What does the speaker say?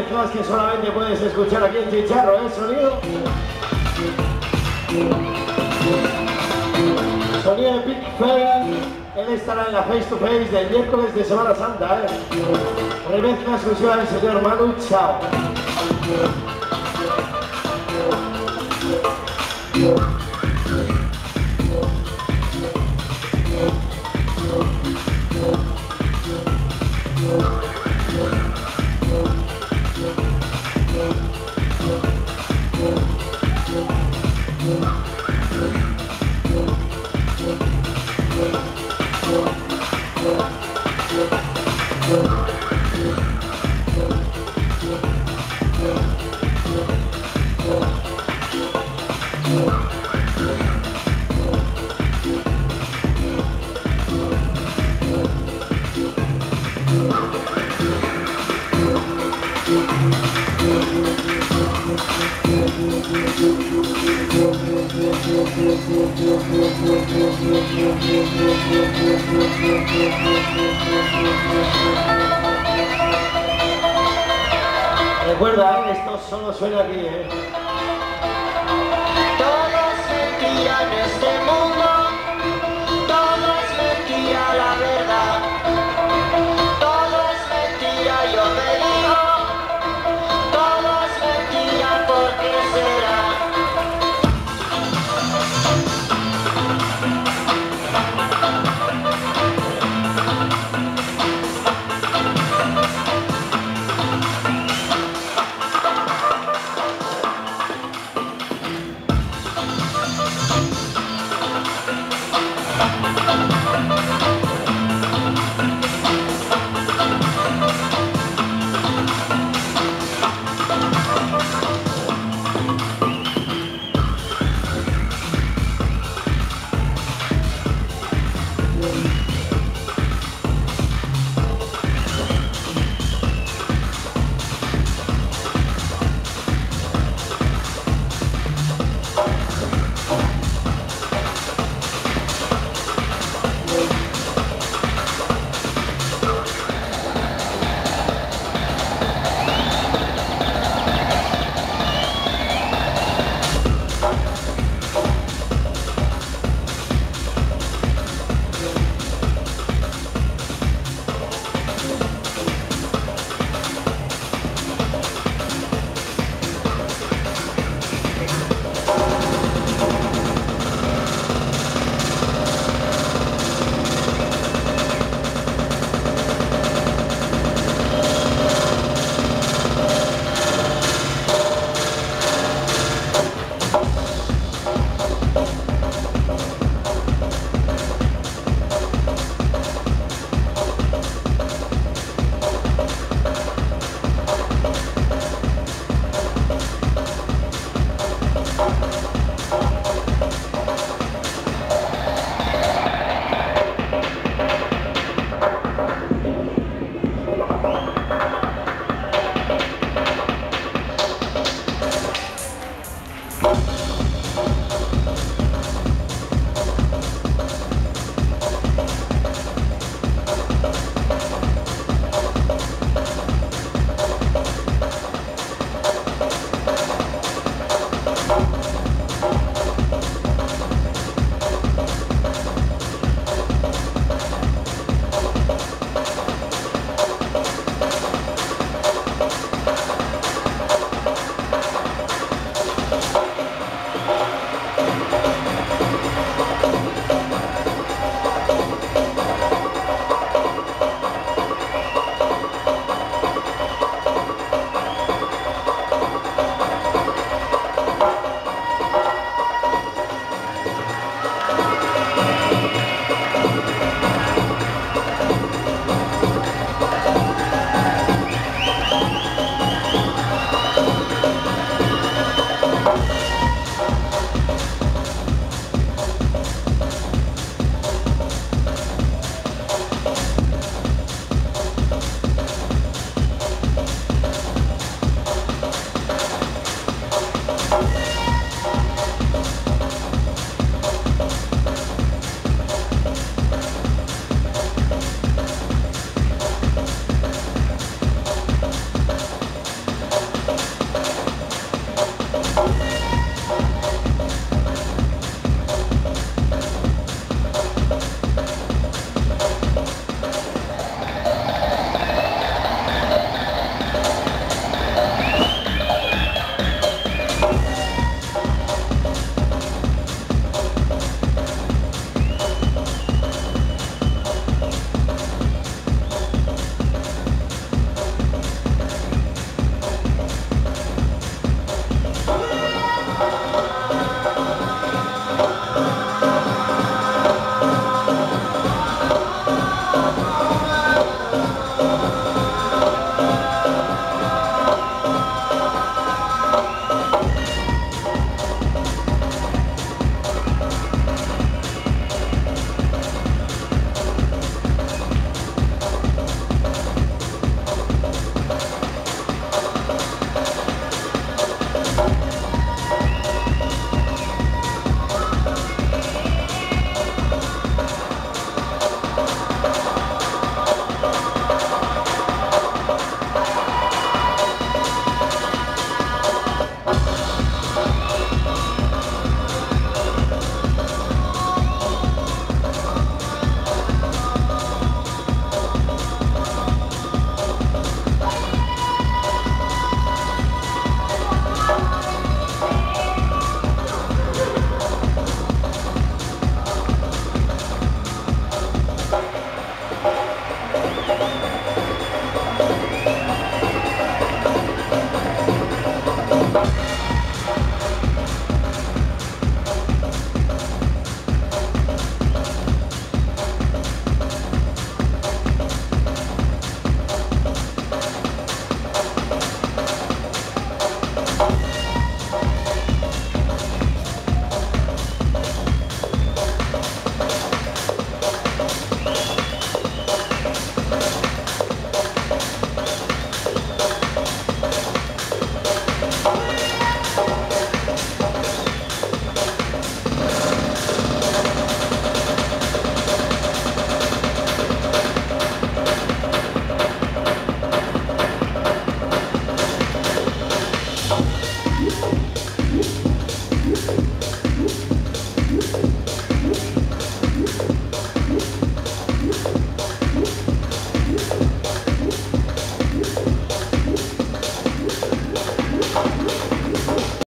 Remezclas que solamente puedes escuchar aquí en Chicharro, ¿eh? Sonido. Sonido de Big Fair. Él estará en la Face to Face del miércoles de Semana Santa, ¿eh? Remezcla exclusiva del señor Manu Chao. Recuerda, ¿eh? esto solo suena aquí, ¿eh? Todo se tira en este mundo.